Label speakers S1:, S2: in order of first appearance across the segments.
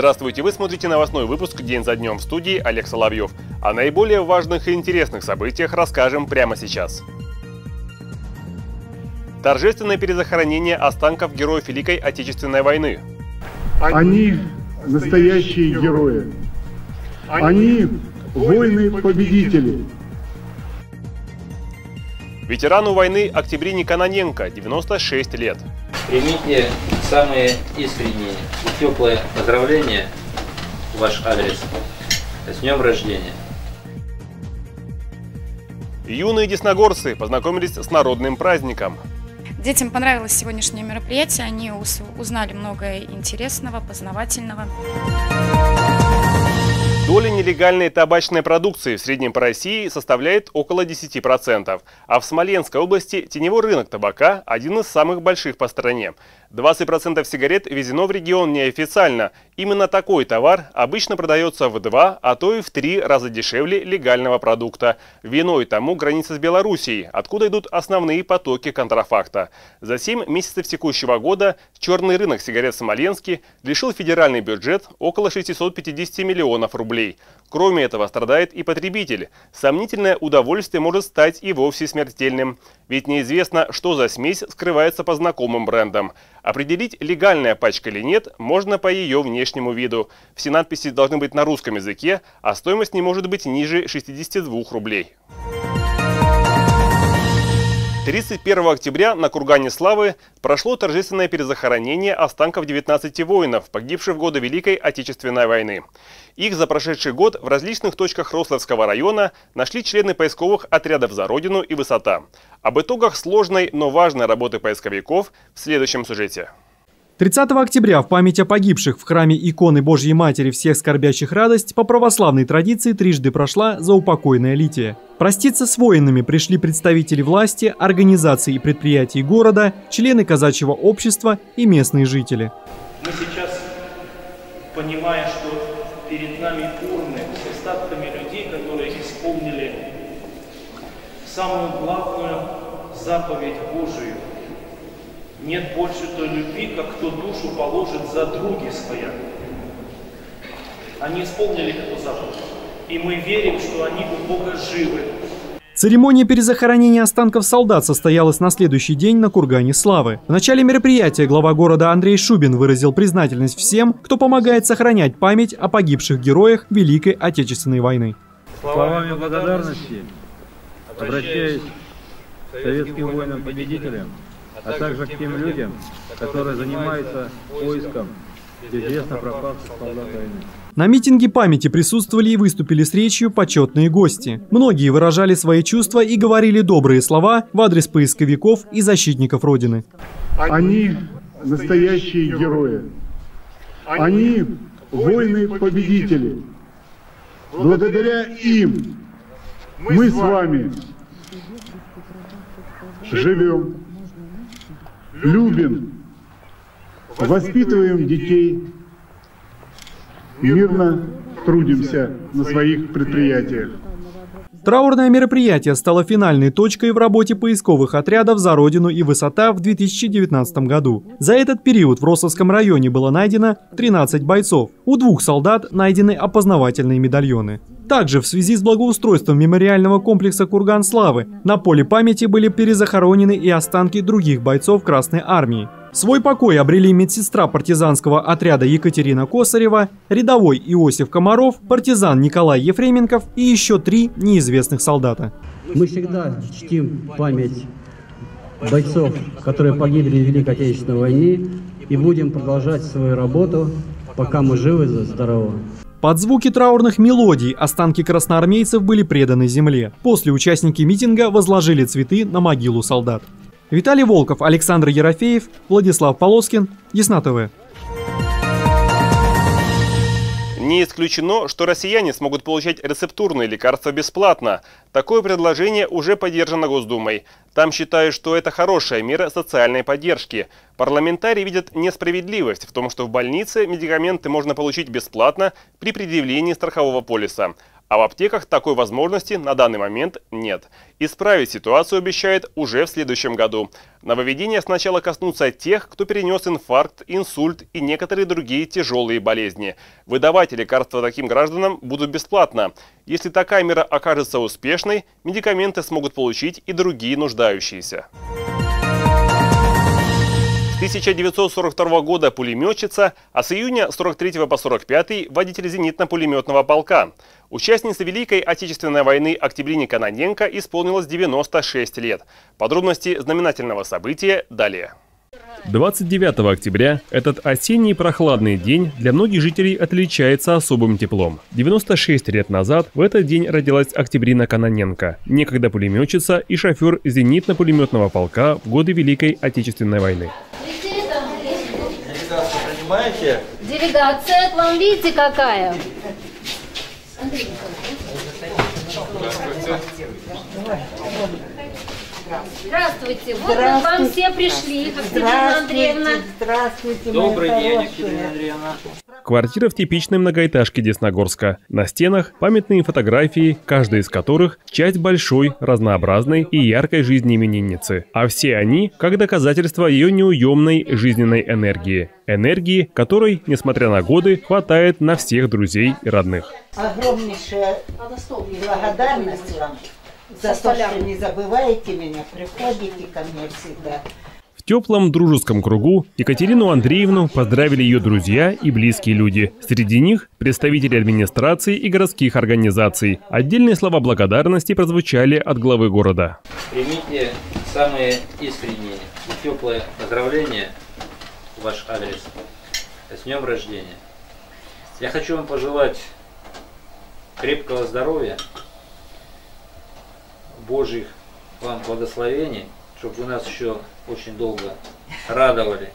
S1: Здравствуйте, вы смотрите новостной выпуск «День за днем» в студии Олег Соловьев. О наиболее важных и интересных событиях расскажем прямо сейчас. Торжественное перезахоронение останков героев Великой Отечественной войны.
S2: Они настоящие герои. Они воины-победители.
S1: Ветерану войны Октябрине Каноненко, 96 лет.
S3: Примите самые искренние и теплые поздравления в ваш адрес. С днем рождения!
S1: Юные десногорцы познакомились с народным праздником.
S4: Детям понравилось сегодняшнее мероприятие, они узнали многое интересного, познавательного.
S1: Доля нелегальной табачной продукции в среднем по России составляет около 10%, а в Смоленской области теневой рынок табака один из самых больших по стране. 20% сигарет везено в регион неофициально. Именно такой товар обычно продается в два, а то и в три раза дешевле легального продукта. Виной тому граница с Белоруссией, откуда идут основные потоки контрафакта. За 7 месяцев текущего года черный рынок сигарет в Смоленске лишил федеральный бюджет около 650 миллионов рублей. Кроме этого страдает и потребитель. Сомнительное удовольствие может стать и вовсе смертельным. Ведь неизвестно, что за смесь скрывается по знакомым брендам. Определить, легальная пачка или нет, можно по ее внешнему виду. Все надписи должны быть на русском языке, а стоимость не может быть ниже 62 рублей. 31 октября на Кургане Славы прошло торжественное перезахоронение останков 19 воинов, погибших в годы Великой Отечественной войны. Их за прошедший год в различных точках Рославского района нашли члены поисковых отрядов «За Родину» и «Высота». Об итогах сложной, но важной работы поисковиков в следующем сюжете.
S5: 30 октября в память о погибших в храме иконы Божьей Матери всех скорбящих радость по православной традиции трижды прошла заупокойная лития. Проститься с воинами пришли представители власти, организаций и предприятий города, члены казачьего общества и местные жители.
S6: Мы сейчас, понимая, что перед нами урны с остатками людей, которые исполнили самую главную заповедь Божию – нет больше той любви, как кто душу положит за други своя. Они исполнили эту заповедь. И мы верим, что они у Бога живы.
S5: Церемония перезахоронения останков солдат состоялась на следующий день на Кургане Славы. В начале мероприятия глава города Андрей Шубин выразил признательность всем, кто помогает сохранять память о погибших героях Великой Отечественной войны.
S7: Словами благодарности обращаюсь к советским воинам-победителям а также к тем людям, которые занимаются поиском безвестно пропавших солдат войны.
S5: На митинге памяти присутствовали и выступили с речью почетные гости. Многие выражали свои чувства и говорили добрые слова в адрес поисковиков и защитников Родины.
S2: Они настоящие герои. Они воины-победители. Благодаря им мы с вами живем любим, воспитываем детей, мирно трудимся на своих предприятиях.
S5: Траурное мероприятие стало финальной точкой в работе поисковых отрядов «За Родину» и «Высота» в 2019 году. За этот период в Ростовском районе было найдено 13 бойцов. У двух солдат найдены опознавательные медальоны. Также в связи с благоустройством мемориального комплекса «Курган Славы» на поле памяти были перезахоронены и останки других бойцов Красной Армии. Свой покой обрели медсестра партизанского отряда Екатерина Косарева, рядовой Иосиф Комаров, партизан Николай Ефременков и еще три неизвестных солдата.
S8: Мы всегда чтим память бойцов, которые погибли в Великой Отечественной войне, и будем продолжать свою работу, пока мы живы и здоровы.
S5: Под звуки траурных мелодий останки красноармейцев были преданы земле. После участники митинга возложили цветы на могилу солдат. Виталий Волков, Александр Ерофеев, Владислав Полоскин, Ясна ТВ.
S1: Не исключено, что россияне смогут получать рецептурные лекарства бесплатно. Такое предложение уже поддержано Госдумой. Там считают, что это хорошая мера социальной поддержки. Парламентарии видят несправедливость в том, что в больнице медикаменты можно получить бесплатно при предъявлении страхового полиса. А в аптеках такой возможности на данный момент нет. Исправить ситуацию обещает уже в следующем году. Нововведения сначала коснутся тех, кто перенес инфаркт, инсульт и некоторые другие тяжелые болезни. Выдавать лекарства таким гражданам будут бесплатно. Если такая мера окажется успешной, медикаменты смогут получить и другие нуждающиеся. 1942 года пулеметчица, а с июня 43 по 45 водитель зенитно-пулеметного полка. Участнице Великой Отечественной войны Октябрине Каноненко исполнилось 96 лет. Подробности знаменательного события далее.
S9: 29 октября этот осенний прохладный день для многих жителей отличается особым теплом. 96 лет назад в этот день родилась Октябрина Каноненко, некогда пулеметчица и шофер зенитно-пулеметного полка в годы Великой Отечественной войны
S10: понимаете? Делегация к вам, видите, какая? Здравствуйте. Вот Здравствуйте. мы к вам все пришли, Екатерина Андреевна.
S11: Здравствуйте, Добрый день, Екатерина Андреевна.
S9: Квартира в типичной многоэтажке Десногорска. На стенах памятные фотографии, каждая из которых – часть большой, разнообразной и яркой жизни именинницы. А все они – как доказательство ее неуемной жизненной энергии. Энергии, которой, несмотря на годы, хватает на всех друзей и родных.
S11: Огромнейшая благодарность вам за то, что не забываете меня, приходите ко мне всегда.
S9: В теплом дружеском кругу Екатерину Андреевну поздравили ее друзья и близкие люди. Среди них представители администрации и городских организаций. Отдельные слова благодарности прозвучали от главы города.
S3: Примите самые искренние и теплые поздравления в ваш адрес с днем рождения. Я хочу вам пожелать крепкого здоровья, Божьих вам благословений, чтобы вы нас еще очень долго радовали.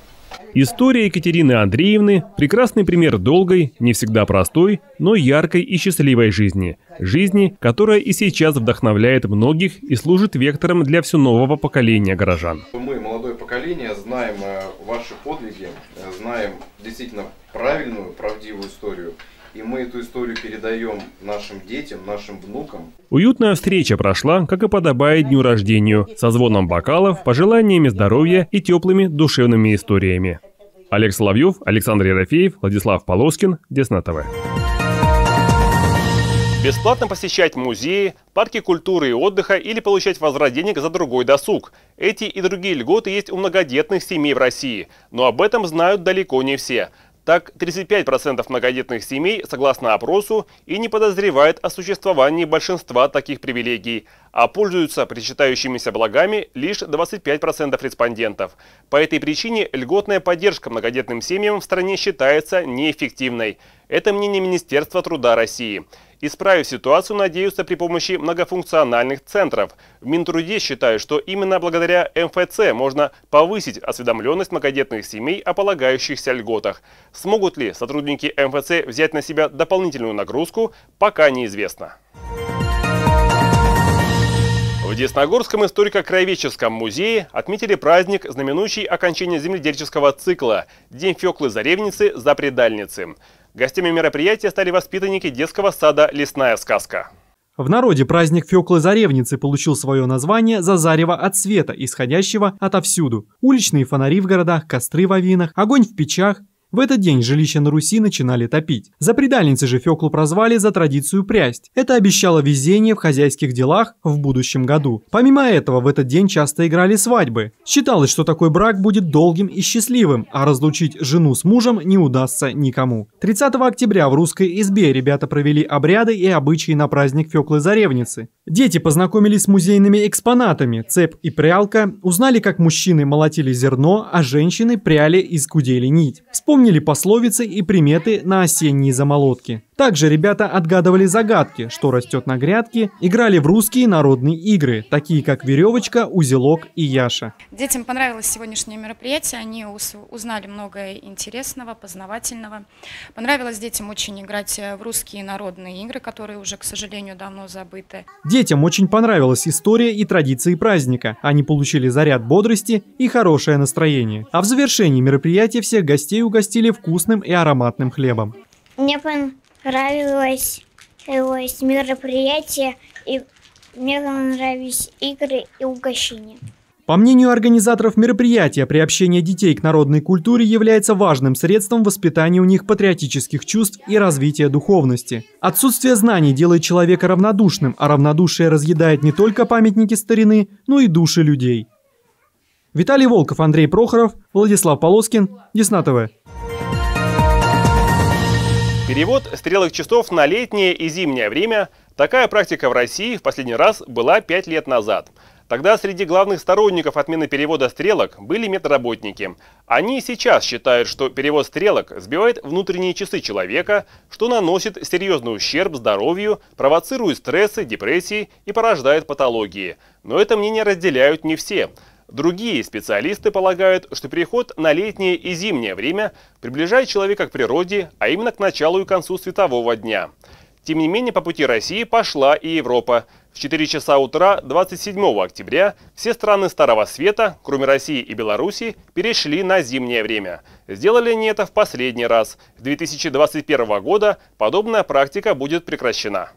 S9: История Екатерины Андреевны – прекрасный пример долгой, не всегда простой, но яркой и счастливой жизни. Жизни, которая и сейчас вдохновляет многих и служит вектором для все нового поколения горожан.
S12: Мы, молодое поколение, знаем э, ваши подвиги, э, знаем действительно правильную, правдивую историю – и мы эту историю передаем нашим детям, нашим внукам.
S9: Уютная встреча прошла, как и подобает дню рождения, со звоном бокалов, пожеланиями здоровья и теплыми душевными историями. Олег Соловьев, Александр Ерофеев, Владислав Полоскин, Десна ТВ.
S1: Бесплатно посещать музеи, парки культуры и отдыха или получать возврат денег за другой досуг. Эти и другие льготы есть у многодетных семей в России, но об этом знают далеко не все – так, 35% многодетных семей, согласно опросу, и не подозревают о существовании большинства таких привилегий, а пользуются причитающимися благами лишь 25% респондентов. По этой причине льготная поддержка многодетным семьям в стране считается неэффективной. Это мнение Министерства труда России. Исправив ситуацию, надеются при помощи многофункциональных центров. В Минтруде считают, что именно благодаря МФЦ можно повысить осведомленность многодетных семей о полагающихся льготах. Смогут ли сотрудники МФЦ взять на себя дополнительную нагрузку, пока неизвестно. В Десногорском историко-краеведческом музее отметили праздник, знаменующий окончание земледельческого цикла – День Феклы-Заревницы за предальницы. Гостями мероприятия стали воспитанники детского сада «Лесная сказка».
S5: В народе праздник Феклы-Заревницы получил свое название за зарево от света, исходящего отовсюду. Уличные фонари в городах, костры в авинах, огонь в печах – в этот день жилища на Руси начинали топить. За предальницы же Феклу прозвали за традицию прясть. Это обещало везение в хозяйских делах в будущем году. Помимо этого, в этот день часто играли свадьбы. Считалось, что такой брак будет долгим и счастливым, а разлучить жену с мужем не удастся никому. 30 октября в русской избе ребята провели обряды и обычаи на праздник Феклы Заревницы. Дети познакомились с музейными экспонатами, цеп и прялка, узнали, как мужчины молотили зерно, а женщины пряли и скудели нить. Вспомнили пословицы и приметы на осенние замолотки. Также ребята отгадывали загадки, что растет на грядке, играли в русские народные игры, такие как веревочка, узелок и яша.
S4: Детям понравилось сегодняшнее мероприятие, они узнали многое интересного, познавательного. Понравилось детям очень играть в русские народные игры, которые уже, к сожалению, давно забыты.
S5: Детям очень понравилась история и традиции праздника. Они получили заряд бодрости и хорошее настроение. А в завершении мероприятия всех гостей угостили угостили вкусным и ароматным хлебом.
S13: Мне понравилось есть мероприятия, и мне нравились игры и угощения.
S5: По мнению организаторов мероприятия, приобщение детей к народной культуре является важным средством воспитания у них патриотических чувств и развития духовности. Отсутствие знаний делает человека равнодушным, а равнодушие разъедает не только памятники старины, но и души людей. Виталий Волков, Андрей Прохоров, Владислав Полоскин, Десна ТВ.
S1: Перевод стрелок часов на летнее и зимнее время – такая практика в России в последний раз была пять лет назад – Тогда среди главных сторонников отмены перевода стрелок были медработники. Они сейчас считают, что перевод стрелок сбивает внутренние часы человека, что наносит серьезный ущерб здоровью, провоцирует стрессы, депрессии и порождает патологии. Но это мнение разделяют не все. Другие специалисты полагают, что переход на летнее и зимнее время приближает человека к природе, а именно к началу и концу светового дня. Тем не менее, по пути России пошла и Европа. В 4 часа утра 27 октября все страны Старого Света, кроме России и Беларуси, перешли на зимнее время. Сделали они это в последний раз. С 2021 года подобная практика будет прекращена.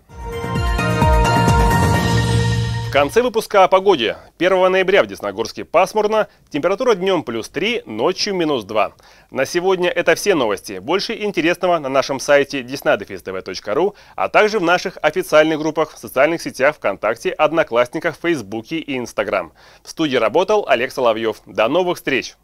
S1: В конце выпуска о погоде. 1 ноября в Десногорске пасмурно, температура днем плюс 3, ночью минус 2. На сегодня это все новости. Больше интересного на нашем сайте desnadefistv.ru, а также в наших официальных группах в социальных сетях ВКонтакте, Одноклассниках, Фейсбуке и Инстаграм. В студии работал Олег Соловьев. До новых встреч!